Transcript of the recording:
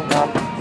Música